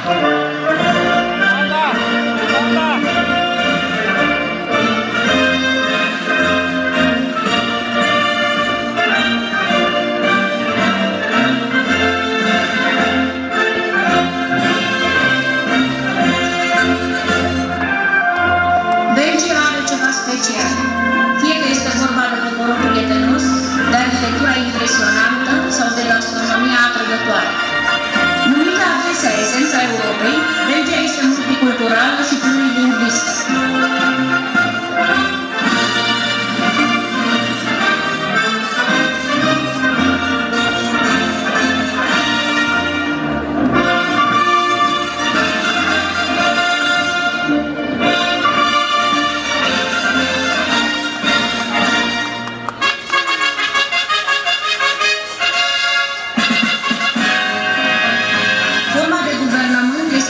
Belgia are ceva special. Fie că este vorba de poporul prietenos, de arhitectura impresionantă sau de gastronomia atrăgătoare.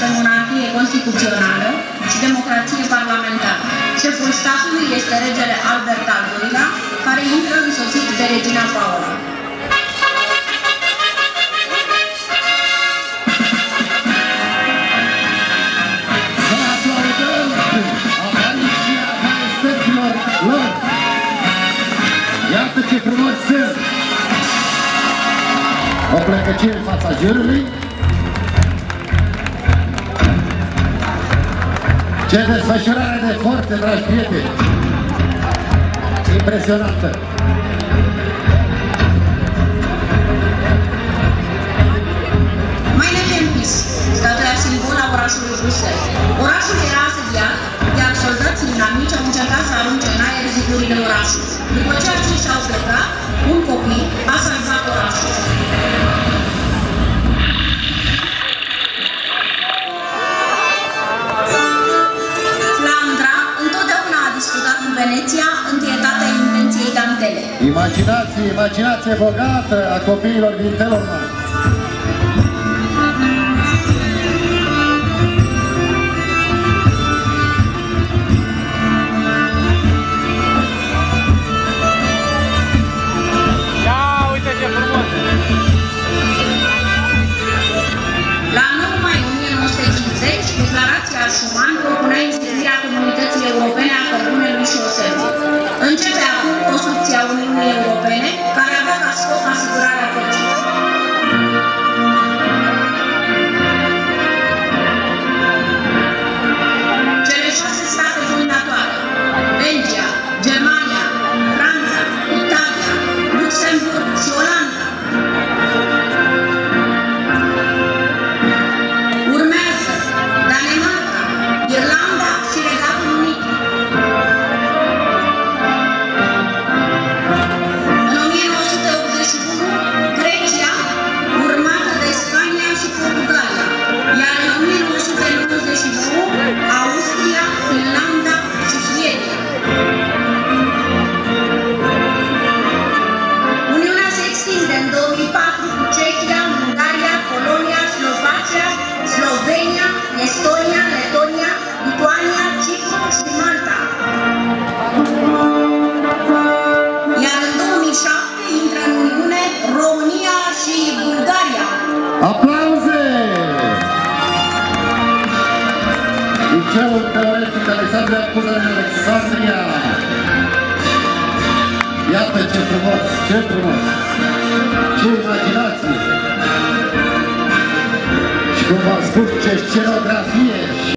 Guvernământ este monarhie constituțională și democrație parlamentară. Șeful statului este regele Albert al II-lea, care intră însoțit de regina Paola. Să aplaudăm apariția majestăților lor. Iată ce frumos sunt! O plecăcie în fața jurului. Ce desfășurare de forțe, dragi prieteni! Impresionantă! Mai Kempis, statuia simbol a orașului Bruxelles. Orașul era asediat, iar soldații inamici au încercat să arunce în aer zidurile orașului. După ce aceștia au plecat, Veneția întâietatea invenției dantele. Imaginație, imaginație bogată a copiilor din Telorman. Ia uite ce frumos! La 9 mai 1950, declarația Schuman Aplauze! Liceul Teoretic Alexandria Cuză din Alexandria. Iată ce frumos, ce frumos! Ce imaginație! Și cum v-am spus, ce scenografie!